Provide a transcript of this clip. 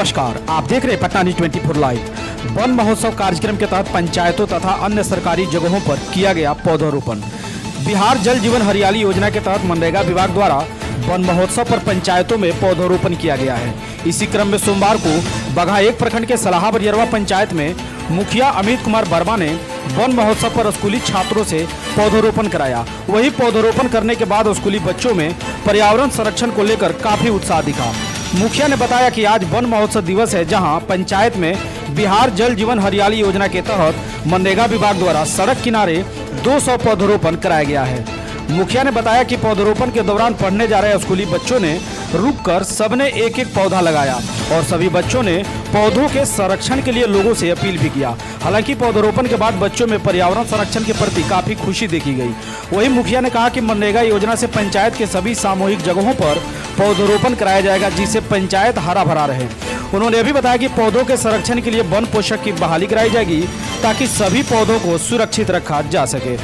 आप देख रहे हैं Patna news twenty four live. One महोत्सव कार्यक्रम के तहत पंचायतों तथा अन्य सरकारी जगहों पर किया गया पौधारोपण। बिहार जल जीवन हरियाली योजना के तहत मनरेगा विभाग द्वारा वन महोत्सव पर पंचायतों में पौधारोपण किया गया है। इसी क्रम में सोमवार को बघा एक प्रखंड के सलाहा बरियरवा पंचायत में मुखिया अमित कुमार वर्मा ने वन महोत्सव पर स्कूली छात्रों से पौधारोपण कराया। वही पौधारोपण करने के बाद स्कूली बच्चों में पर्यावरण संरक्षण को लेकर काफ़ी उत्साह दिखा। मुखिया ने बताया कि आज वन महोत्सव दिवस है, जहाँ पंचायत में बिहार जल जीवन हरियाली योजना के तहत मनरेगा विभाग द्वारा सड़क किनारे 200 पौधरोपण कराया गया है। मुखिया ने बताया कि पौधरोपण के दौरान पढ़ने जा रहे स्कूली बच्चों ने रुककर सबने एक एक पौधा लगाया और सभी बच्चों ने पौधों के संरक्षण के लिए लोगों से अपील भी किया। हालाँकि पौधरोपण के बाद बच्चों में पर्यावरण संरक्षण के प्रति काफ़ी खुशी देखी गई। वहीं मुखिया ने कहा कि मनरेगा योजना से पंचायत के सभी सामूहिक जगहों पर पौधरोपण कराया जाएगा, जिससे पंचायत हरा भरा रहे। उन्होंने भी बताया कि पौधों के संरक्षण के लिए वन पोषक की बहाली कराई जाएगी ताकि सभी पौधों को सुरक्षित रखा जा सके।